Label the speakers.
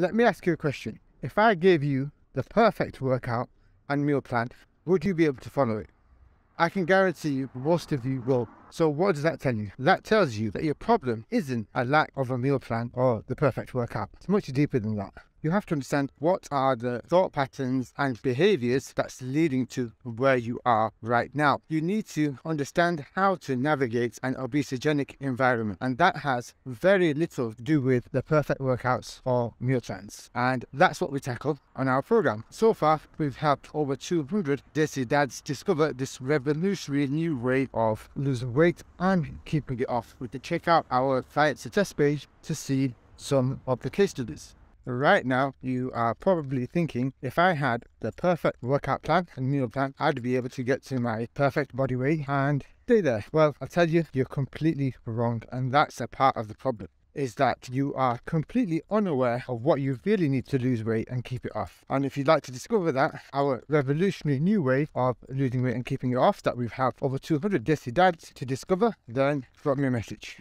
Speaker 1: Let me ask you a question. If I gave you the perfect workout and meal plan, would you be able to follow it? I can guarantee you most of you will. So what does that tell you? That tells you that your problem isn't a lack of a meal plan or the perfect workout. It's much deeper than that you have to understand what are the thought patterns and behaviors that's leading to where you are right now. You need to understand how to navigate an obesogenic environment, and that has very little to do with the perfect workouts or meal plans. And that's what we tackle on our program. So far, we've helped over 200 Desi dads discover this revolutionary new way of losing weight and keeping it off. We can check out our Fight Success page to see some of the case studies. Right now, you are probably thinking if I had the perfect workout plan and meal plan, I'd be able to get to my perfect body weight and stay there. Well, I'll tell you, you're completely wrong, and that's a part of the problem is that you are completely unaware of what you really need to lose weight and keep it off. And if you'd like to discover that, our revolutionary new way of losing weight and keeping it off that we've had over 200 Desi dads to discover, then drop me a message.